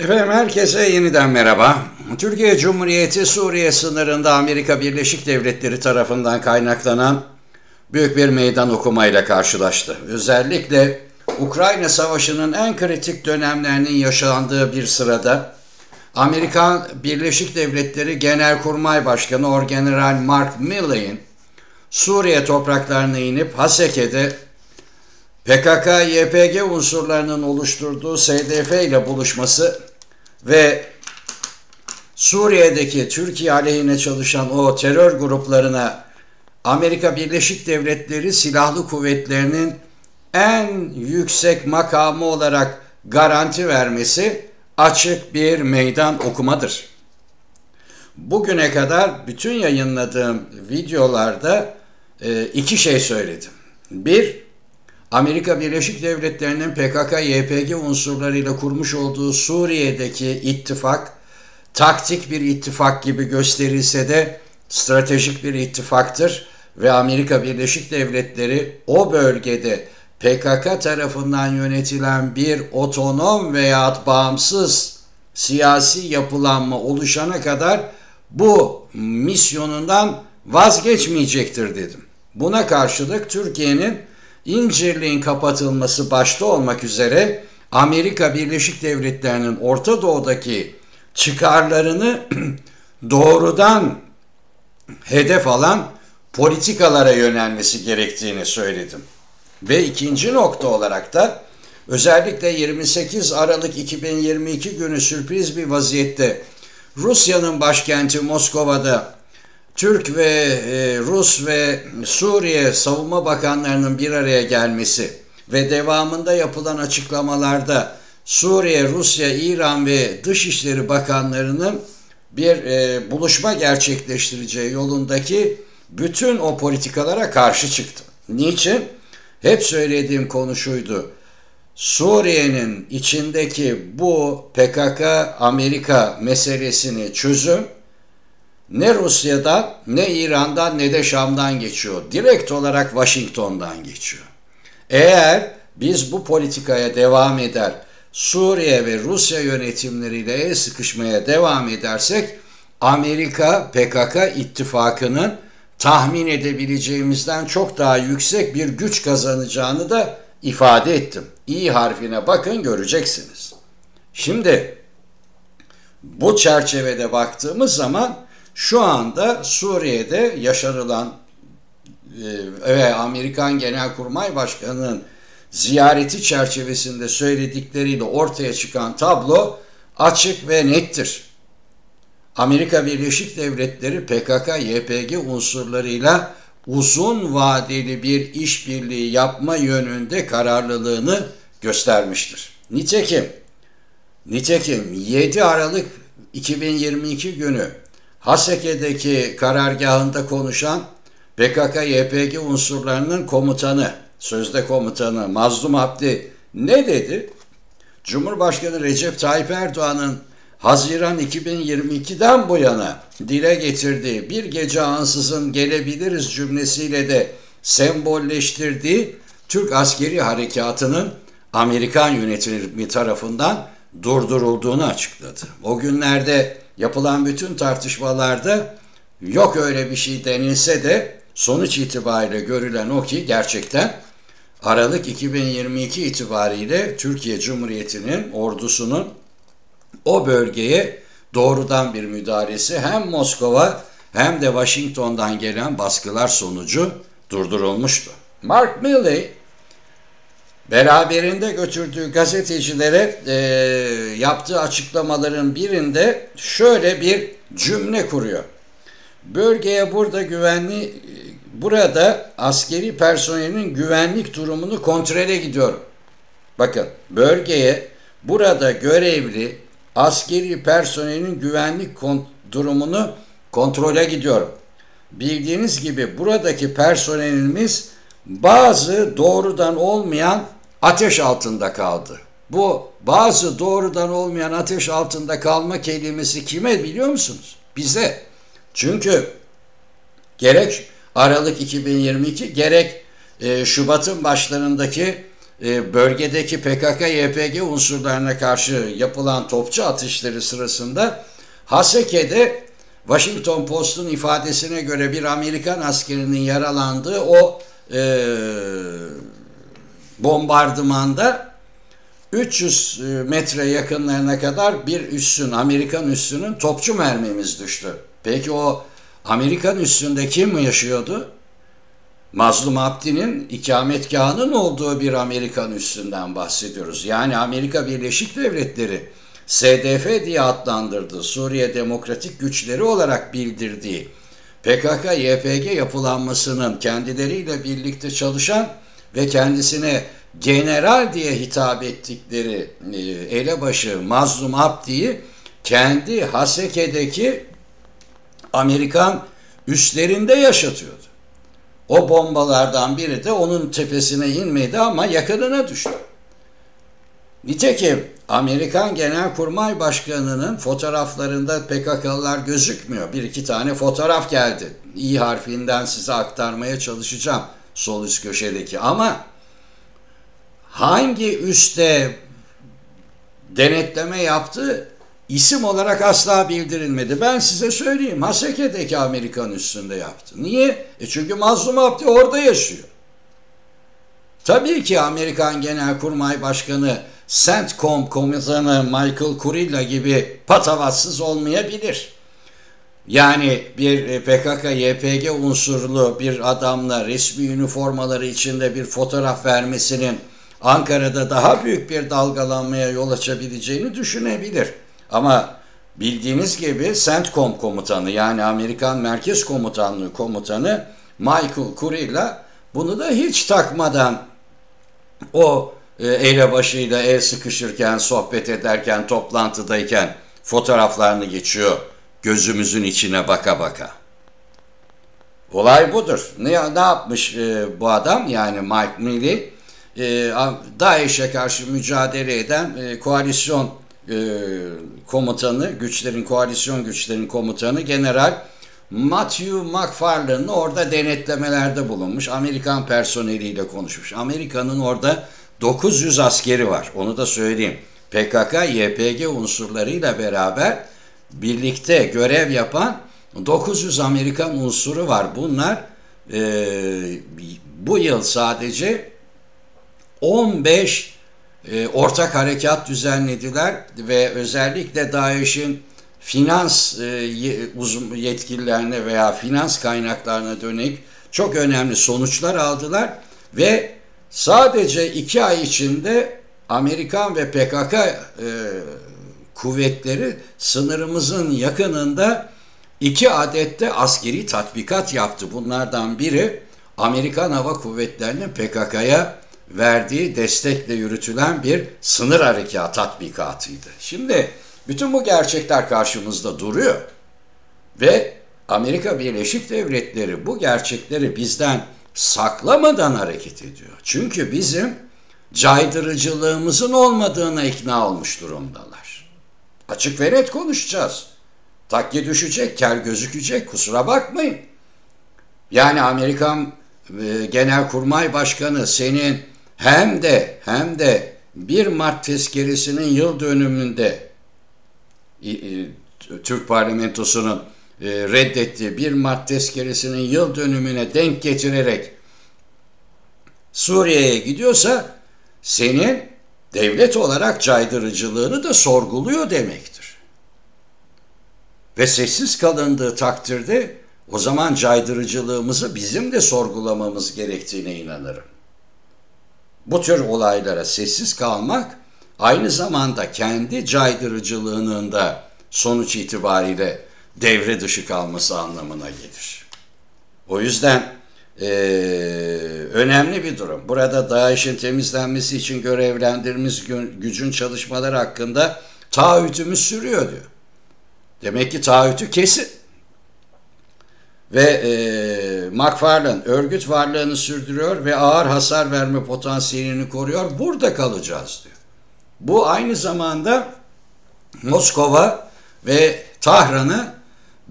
Efendim herkese yeniden merhaba. Türkiye Cumhuriyeti Suriye sınırında Amerika Birleşik Devletleri tarafından kaynaklanan büyük bir meydan okumayla karşılaştı. Özellikle Ukrayna Savaşı'nın en kritik dönemlerinin yaşandığı bir sırada Amerika Birleşik Devletleri Genelkurmay Başkanı Orgeneral Mark Milley'in Suriye topraklarına inip Haseke'de PKK-YPG unsurlarının oluşturduğu SDF ile buluşması ve Suriye'deki Türkiye aleyhine çalışan o terör gruplarına Amerika Birleşik Devletleri Silahlı Kuvvetleri'nin en yüksek makamı olarak garanti vermesi açık bir meydan okumadır. Bugüne kadar bütün yayınladığım videolarda e, iki şey söyledim. Bir, Amerika Birleşik Devletleri'nin PKK-YPG unsurlarıyla kurmuş olduğu Suriye'deki ittifak taktik bir ittifak gibi gösterilse de stratejik bir ittifaktır ve Amerika Birleşik Devletleri o bölgede PKK tarafından yönetilen bir otonom veya bağımsız siyasi yapılanma oluşana kadar bu misyonundan vazgeçmeyecektir dedim. Buna karşılık Türkiye'nin İncirliğin kapatılması başta olmak üzere Amerika Birleşik Devletleri'nin Orta Doğu'daki çıkarlarını doğrudan hedef alan politikalara yönelmesi gerektiğini söyledim. Ve ikinci nokta olarak da özellikle 28 Aralık 2022 günü sürpriz bir vaziyette Rusya'nın başkenti Moskova'da Türk ve e, Rus ve Suriye savunma bakanlarının bir araya gelmesi ve devamında yapılan açıklamalarda Suriye, Rusya, İran ve Dışişleri Bakanlarının bir e, buluşma gerçekleştireceği yolundaki bütün o politikalara karşı çıktı. Niçin? Hep söylediğim konu şuydu. Suriye'nin içindeki bu PKK-Amerika meselesini çözüm ne Rusya'dan ne İran'dan ne de Şam'dan geçiyor. Direkt olarak Washington'dan geçiyor. Eğer biz bu politikaya devam eder, Suriye ve Rusya yönetimleriyle el sıkışmaya devam edersek Amerika PKK ittifakının tahmin edebileceğimizden çok daha yüksek bir güç kazanacağını da ifade ettim. İyi harfine bakın göreceksiniz. Şimdi bu çerçevede baktığımız zaman şu anda Suriye'de yaşanılan e, ve Amerikan Genelkurmay Başkanı'nın ziyareti çerçevesinde söyledikleriyle ortaya çıkan tablo açık ve nettir. Amerika Birleşik Devletleri PKK-YPG unsurlarıyla uzun vadeli bir işbirliği yapma yönünde kararlılığını göstermiştir. Nitekim, nitekim 7 Aralık 2022 günü Haseke'deki karargahında konuşan PKK-YPG unsurlarının komutanı, sözde komutanı Mazlum Abdi ne dedi? Cumhurbaşkanı Recep Tayyip Erdoğan'ın Haziran 2022'den bu yana dile getirdiği bir gece ansızın gelebiliriz cümlesiyle de sembolleştirdiği Türk askeri harekatının Amerikan yönetimi tarafından durdurulduğunu açıkladı. O günlerde yapılan bütün tartışmalarda yok öyle bir şey denilse de sonuç itibariyle görülen o ki gerçekten Aralık 2022 itibariyle Türkiye Cumhuriyeti'nin ordusunun o bölgeye doğrudan bir müdahalesi hem Moskova hem de Washington'dan gelen baskılar sonucu durdurulmuştu. Mark Milley beraberinde götürdüğü gazetecilere e, yaptığı açıklamaların birinde şöyle bir cümle kuruyor. Bölgeye burada güvenli burada askeri personelin güvenlik durumunu kontrole gidiyorum. Bakın bölgeye burada görevli askeri personelin güvenlik kon durumunu kontrole gidiyorum. Bildiğiniz gibi buradaki personelimiz bazı doğrudan olmayan ateş altında kaldı. Bu bazı doğrudan olmayan ateş altında kalma kelimesi kime biliyor musunuz? Bize. Çünkü gerek Aralık 2022 gerek e, Şubat'ın başlarındaki e, bölgedeki PKK-YPG unsurlarına karşı yapılan topçu atışları sırasında Haseke'de Washington Post'un ifadesine göre bir Amerikan askerinin yaralandığı o e, bombardımanda 300 e, metre yakınlarına kadar bir üssün, Amerikan üssünün topçu mermimiz düştü. Peki o Amerikan üssünde kim yaşıyordu? Mazlum Abdi'nin ikametgahının olduğu bir Amerikan üssünden bahsediyoruz. Yani Amerika Birleşik Devletleri SDF diye adlandırdığı Suriye Demokratik Güçleri olarak bildirdiği PKK-YPG yapılanmasının kendileriyle birlikte çalışan ve kendisine general diye hitap ettikleri e, elebaşı Mazlum Abdi'yi kendi Haseke'deki Amerikan üstlerinde yaşatıyordu. O bombalardan biri de onun tepesine inmedi ama yakınına düştü. Nitekim Amerikan Genelkurmay Başkanı'nın fotoğraflarında PKK'lılar gözükmüyor. Bir iki tane fotoğraf geldi. İyi harfinden size aktarmaya çalışacağım sol üst köşedeki. Ama hangi üste denetleme yaptı isim olarak asla bildirilmedi. Ben size söyleyeyim Haseke'deki Amerikan üstünde yaptı. Niye? E çünkü Mazlum Abdi orada yaşıyor. Tabii ki Amerikan Genelkurmay Başkanı CENTCOM komutanı Michael Kurilla gibi patavatsız olmayabilir. Yani bir e, PKK-YPG unsurlu bir adamla resmi üniformaları içinde bir fotoğraf vermesinin Ankara'da daha büyük bir dalgalanmaya yol açabileceğini düşünebilir. Ama bildiğiniz gibi CENTCOM komutanı yani Amerikan Merkez Komutanlığı komutanı Michael Kurilla bunu da hiç takmadan o e, elebaşıyla el sıkışırken, sohbet ederken, toplantıdayken fotoğraflarını geçiyor gözümüzün içine baka baka. Olay budur. Ne, ne yapmış e, bu adam yani Mike Milley? E, DAEŞ'e karşı mücadele eden e, koalisyon e, komutanı, güçlerin koalisyon güçlerin komutanı General Matthew McFarlane'ı orada denetlemelerde bulunmuş. Amerikan personeliyle konuşmuş. Amerika'nın orada 900 askeri var. Onu da söyleyeyim. PKK, YPG unsurlarıyla beraber birlikte görev yapan 900 Amerikan unsuru var. Bunlar e, bu yıl sadece 15 e, ortak harekat düzenlediler ve özellikle DAEŞ'in finans e, yetkililerine veya finans kaynaklarına dönük çok önemli sonuçlar aldılar ve sadece iki ay içinde Amerikan ve PKK e, kuvvetleri sınırımızın yakınında iki adette askeri tatbikat yaptı. Bunlardan biri Amerikan Hava Kuvvetleri'nin PKK'ya verdiği destekle yürütülen bir sınır harekat tatbikatıydı. Şimdi bütün bu gerçekler karşımızda duruyor ve Amerika Birleşik Devletleri bu gerçekleri bizden saklamadan hareket ediyor. Çünkü bizim caydırıcılığımızın olmadığına ikna olmuş durumdalar. Açık ve net konuşacağız. Takke düşecek, ker gözükecek, kusura bakmayın. Yani Amerikan e, Genelkurmay Başkanı senin hem de hem de 1 Mart tezkeresinin yıl dönümünde Türk parlamentosunun e, reddettiği 1 Mart tezkeresinin yıl dönümüne denk getirerek Suriye'ye gidiyorsa senin devlet olarak caydırıcılığını da sorguluyor demektir. Ve sessiz kalındığı takdirde o zaman caydırıcılığımızı bizim de sorgulamamız gerektiğine inanırım. Bu tür olaylara sessiz kalmak aynı zamanda kendi caydırıcılığının da sonuç itibariyle devre dışı kalması anlamına gelir. O yüzden e, önemli bir durum. Burada DAEŞ'in temizlenmesi için görevlendirdiğimiz gücün çalışmaları hakkında taahhütümüz sürüyor diyor. Demek ki taahhütü kesin. Ve e, McFarlane örgüt varlığını sürdürüyor ve ağır hasar verme potansiyelini koruyor. Burada kalacağız diyor. Bu aynı zamanda Moskova ve Tahran'ı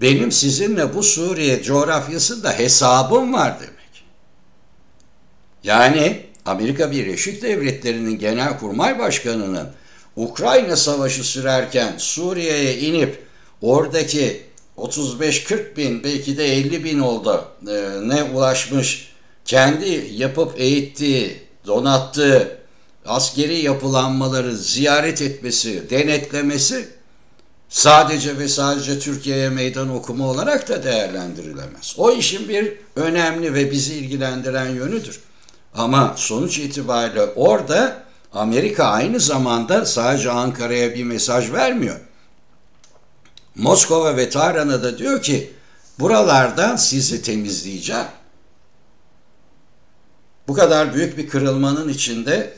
benim sizinle bu Suriye coğrafyasında hesabım var demek. Yani Amerika Birleşik Devletleri'nin Genelkurmay Başkanı'nın Ukrayna Savaşı sürerken Suriye'ye inip oradaki 35-40 bin belki de 50 bin oldu e, ne ulaşmış kendi yapıp eğittiği, donattığı askeri yapılanmaları ziyaret etmesi, denetlemesi sadece ve sadece Türkiye'ye meydan okuma olarak da değerlendirilemez. O işin bir önemli ve bizi ilgilendiren yönüdür. Ama sonuç itibariyle orada Amerika aynı zamanda sadece Ankara'ya bir mesaj vermiyor. Moskova ve Tahran'a da diyor ki buralardan sizi temizleyeceğim. Bu kadar büyük bir kırılmanın içinde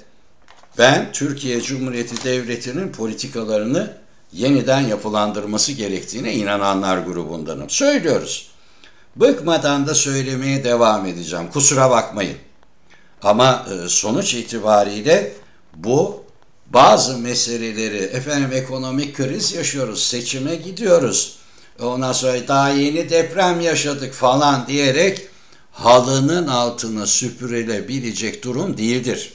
ben Türkiye Cumhuriyeti Devleti'nin politikalarını yeniden yapılandırması gerektiğine inananlar grubundanım. Söylüyoruz. Bıkmadan da söylemeye devam edeceğim. Kusura bakmayın. Ama e, sonuç itibariyle bu bazı meseleleri efendim ekonomik kriz yaşıyoruz, seçime gidiyoruz. Ondan sonra daha yeni deprem yaşadık falan diyerek halının altına süpürülebilecek durum değildir.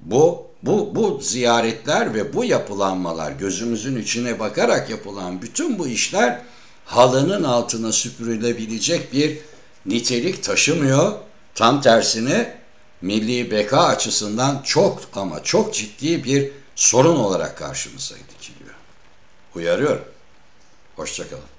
Bu bu bu ziyaretler ve bu yapılanmalar gözümüzün içine bakarak yapılan bütün bu işler halının altına süpürülebilecek bir nitelik taşımıyor. Tam tersine milli beka açısından çok ama çok ciddi bir sorun olarak karşımıza dikiliyor. Uyarıyorum. Hoşçakalın.